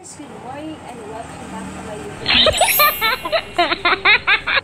Good morning and welcome back to my YouTube channel.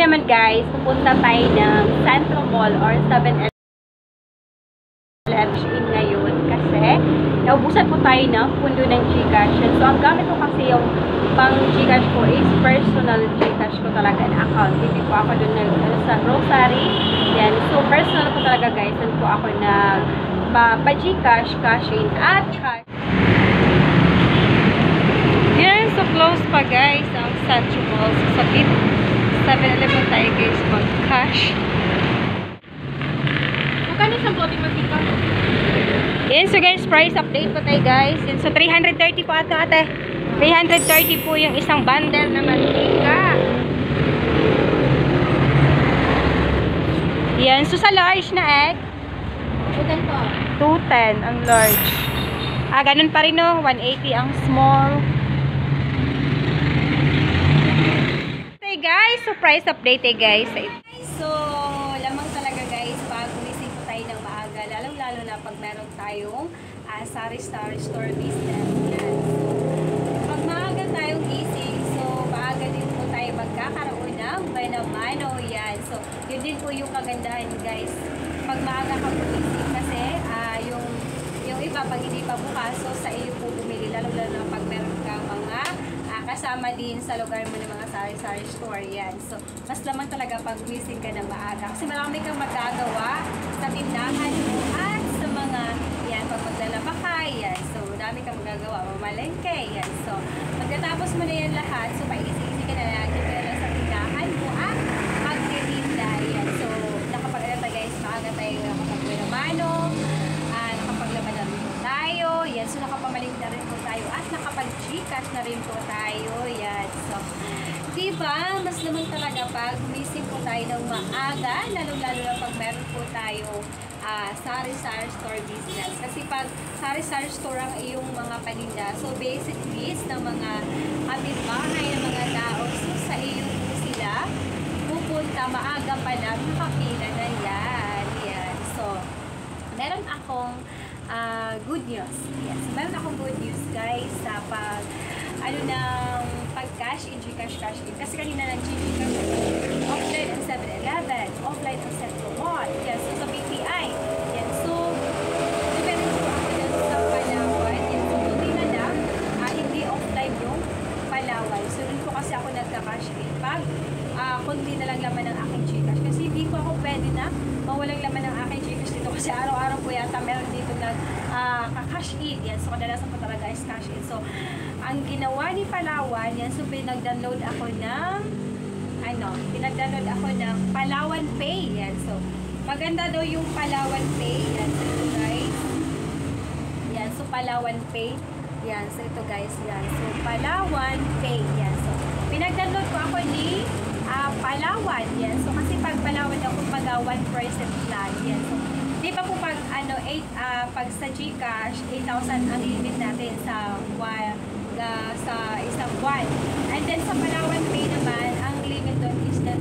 Ngayon naman guys, pupunta tayo ng Central Mall or 7-Eleven in ngayon kasi naubusan po tayo ng pundo ng Gcash. So ang gamit ko kasi yung pang Gcash ko is personal Gcash ko talaga na account. Hindi po ako doon nag ano, sa grocery. Yan. So personal po talaga guys. Doon po ako nag pa, pa Gcash, cash in at cash. So, close pa guys ang Central Mall. So, sa 7-Eleven tayo guys mag-cash. Magkano isang bote mantika? Yan, so guys, price update po tayo guys. Yan, so 330 po ato ate. 330 po yung isang bundle na mantika. Yan, so sa large na egg, Butan po. 210 ang large. Ah, ganun pa rin no, 180 ang small. Guys, so price update eh guys. So, lamang talaga guys, pag gumising po tayo ng maaga, lalong-lalo na pag meron tayong uh, sari-sari store business. So, pag maaga tayong gising, so maaga din po tayo magkakaroon ng Benamano. Yan. So, yun din po yung kagandahan guys. Pag maaga ka gumising kasi ah, yung yung iba pag hindi pa bukas, so sa iyo po bumili, lalo-lalo na pag meron ka mga ah, kasama din sa lugar mo ng mga sari-sari store. Yan. So, mas lamang talaga pag gumising ka ng maaga. Kasi marami kang magagawa sa tindahan mo at sa mga, yan, pag maglalaba ka, yan. So, marami kang magagawa. Mamalengke, yan. So, pagkatapos mo na yan lahat, so, paisig-isig ka na lang, dyan ka na sa tindahan mo at magtitinda, yan. So, nakapag-alata guys, maaga tayo nakapag-mano, ah, nakapaglaban na tayo, yan. So, nakapamaling na rin po tayo at nakapag-gcash na rin po tayo, yan. So, diba, mas naman talaga pag gumising po tayo ng maaga, lalo-lalo na pag meron po tayo ah, sari-sari store business. Kasi pag sari-sari store ang iyong mga paninda, so basically, is ng mga kapitbahay ng mga tao, so sa iyo po sila, pupunta maaga pa lang, nakapila na yan. Yan. So, meron akong ah, good news. Yes, meron akong good news guys sa pag ano ng pag-cash in, Gcash cash in. Kasi kanina ng Gcash offline ang 7-Eleven, offline ang Central Mall. Yes, so sa BPI. Yan, so depende po ako dyan sa Palawan. Yan, so buti na lang, ah, hindi offline yung Palawan. So dun po kasi ako nagka-cash in. Pag ah, konti na lang laman ng aking Gcash. Kasi hindi po ako pwede na mawalang laman ng aking Gcash dito. Kasi araw-araw po yata meron dito nag ah, ka-cash in. Yan, so kadalasan po talaga is cash in. So, ang ginawa ni Palawan, yan, so pinag-download ako ng, ano, pinag-download ako ng Palawan Pay, yan, so, maganda daw yung Palawan Pay, yan, so ito guys, yan, so Palawan Pay, yan, so ito guys, yan, so Palawan Pay, yan, so, pinag-download ko ako ni uh, Palawan, yan, so kasi pag Palawan ako, pag ah, 1% lang, yan, so, Di ba po pag ano 8 uh, ah, pag sa GCash 8,000 ang limit natin sa 1 talaga sa isang buwan. And then sa Palawan Bay naman, ang limit doon is 10,000.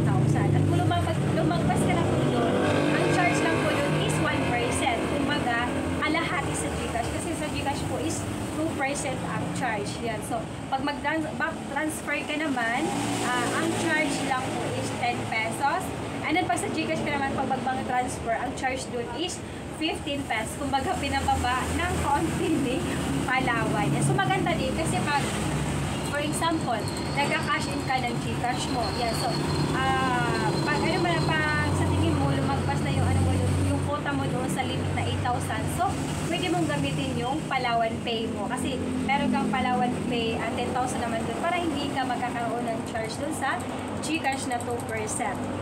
At kung lumag lumagpas ka na po doon, ang charge lang po doon is 1%. Kumbaga, alahati sa Gcash. Kasi sa Gcash po is 2% ang charge. Yan. So, pag mag-transfer ka naman, uh, ang charge lang po is 10 pesos. And then, pag sa Gcash ka naman, pag mag-transfer, ang charge doon is 15 pesos. Kumbaga, pinababa ng konti ni Palawan. So, maganda din kasi pag For example, nagka-cash in ka ng Gcash mo. Yan. So, ah pag ano ba, sa tingin mo, lumagpas na yung ano mo, quota mo doon sa limit na 8,000. So, pwede mong gamitin yung Palawan Pay mo. Kasi, meron kang Palawan Pay at 10,000 naman doon para hindi ka magkakaroon ng charge doon sa Gcash na 2%.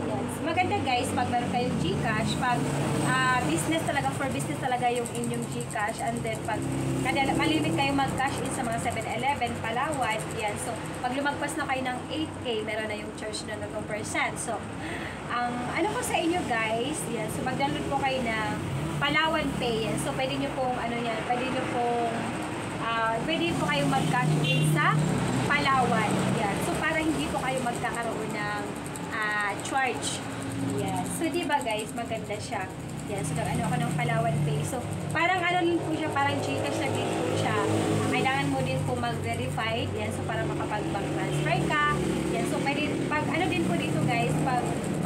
Yan. So, maganda guys, pag meron kayong Gcash, pag ah, business talaga, for business talaga yung inyong Gcash, and then pag kadala, malimit kayo mag-cash in sa mga 7-Eleven, Palawan, yan. So, pag lumagpas na kayo ng 8K, meron na yung charge na ng 2%. So, ang ano ko sa inyo guys, yan. So, mag-download po kayo ng Palawan Pay. Yan. So, pwede nyo pong, ano yan, pwede nyo pong, ah, pwede po kayo mag-cash in sa Palawan. Yan. So, para hindi po kayo magkakaroon ng ah, charge. Yes. So, di ba guys, maganda siya. Yes, so ano ako ng Palawan Pay. So, parang ano din po siya, parang Gcash na din po siya. Kailangan mo din po mag-verify. Yan, so para makapag-bank transfer ka. Yan, so pwede, pag ano din po dito guys, pag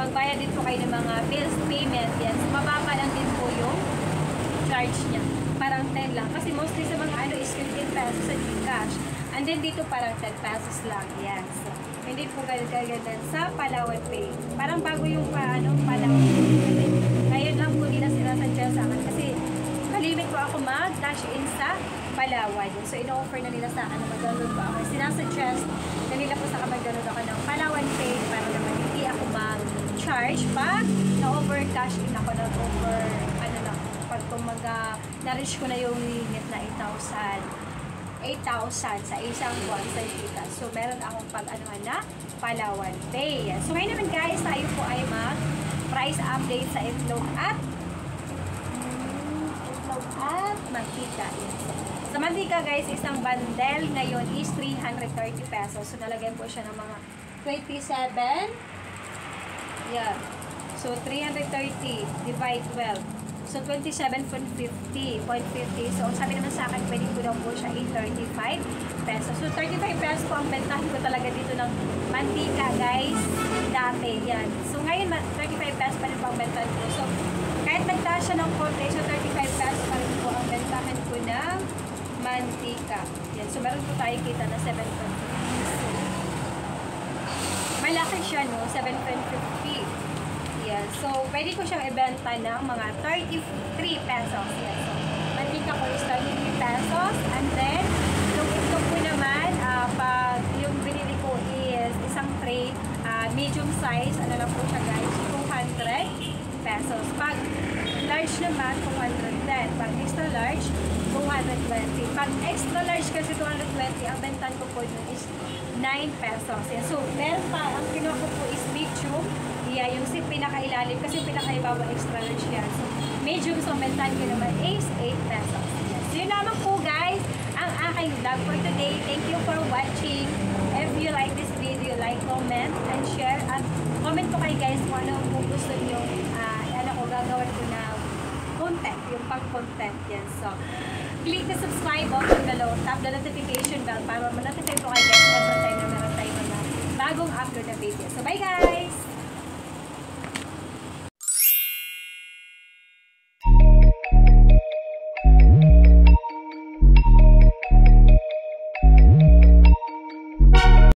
pagbayad din po kayo ng mga bills payment, so mababa lang din po yung charge niya. Parang 10 lang. Kasi mostly sa mga ano is 15 pesos sa Gcash. And then dito parang 10 pesos lang. Yan. So, hindi po gagagadan sa Palawan Pay. Parang bago yung pa, ano, Palawan Pay. Ngayon lang po nila sinasadya sa akin. Kasi kalimit po ako mag-cash in sa Palawan. So, in-offer na nila sa akin na mag-download ko ako. Sinasuggest na nila po sa akin mag-download ako ng Palawan Pay para naman mag-charge pag na-over-cash in ako ng over, ano na, pag kumaga, na-reach ko na yung limit na 8,000 8,000 sa isang buwan sa kita. So, meron akong pag-anuhan na Palawan Pay. So, ngayon naman guys, tayo po ay mag-price update sa itlog at mm, itlog at mantika. Yan. Sa mantika guys, isang bundle ngayon is 330 pesos. So, nalagyan po siya ng mga 27. Yan. So, 330 divide 12. So, 27.50. 0.50. So, sabi naman sa akin, pwede ko daw po siya in 35 pesos. So, 35 pesos po ang bentahin ko talaga dito ng mantika, guys. Dati, yan. So, ngayon, ma- 35 pesos pa rin po ang bentahin ko. So, kahit nagtaas siya ng konti, so 35 pesos pa rin po ang bentahin ko ng mantika. Yan. So, meron po tayo kita na 7.50. So, malaki siya, no? 7.50. Yan. So, pwede ko siyang ibenta ng mga 33 pesos. Yan. So, mantika ko is 33 pesos. And then, yung itlog ko naman, ah, pag yung binili ko is isang tray, ah, medium size, ano lang po siya guys, 200 pesos. Pag large naman, 210. Pag extra large, 220. Pag extra large kasi 220, ang bentan ko po nun is 9 pesos. Yan. So, meron pa, ang kinuha ko po is medium. Yeah, yung si pinakailalim kasi pinakaibabaw extra large yan. So, medium so bentan ko naman is 8 pesos. Yes. So, yun naman po guys, ang aking vlog for today. Thank you for watching. If you like this video, like, comment, and share. At comment po kayo guys kung ano kung gusto nyo, ah, ano ko, gagawin ko na content, yung pang-content yan. So, click the subscribe button below, tap the notification bell para ma-notify po kayo guys every time na meron tayo mga bagong upload na video. So, bye guys!